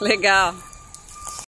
Legal.